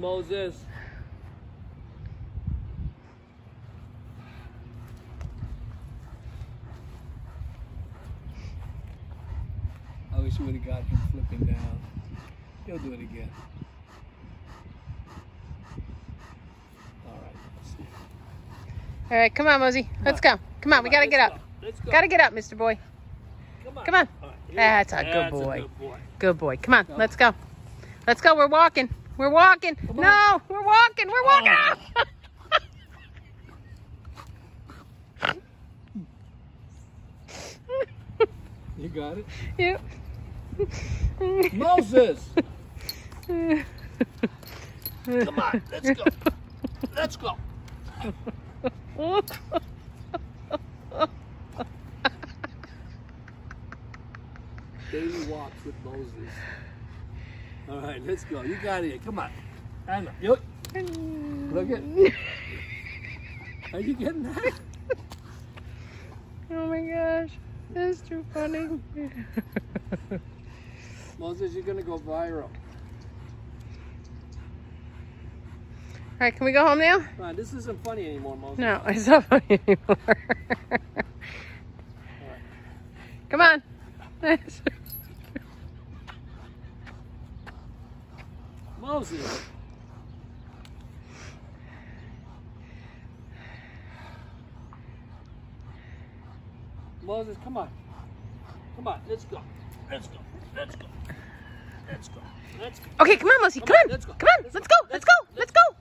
Moses. I wish we would have got him flipping down. He'll do it again. All right. Let's see. All right, come on, Mosey. Let's go. Come on, we gotta get up. go. Go. Gotta get up, Mr. Boy. Come on. Come on. All right, here. That's a good That's boy. good boy. Good boy. Come on, let's go. Let's go. We're walking. We're walking. No, we're walking. We're walking. Oh. You got it? Yep. Moses! Come on, let's go. Let's go. Daily walks with Moses. All right, let's go. You got it. Come on. On. You, look at. Are you getting that? Oh my gosh. That's too funny. Moses, you're gonna go viral. All right, can we go home now? On, this isn't funny anymore, Moses. No, it's not funny anymore. Come on. Moses. Moses, come on. Come on, let's go. Let's go. Let's go. Let's go. Let's go. Okay, come on, Mosey. Come Come on, on. let's go. Come on. Let's Let's go. go. Let's go. Let's go. Let's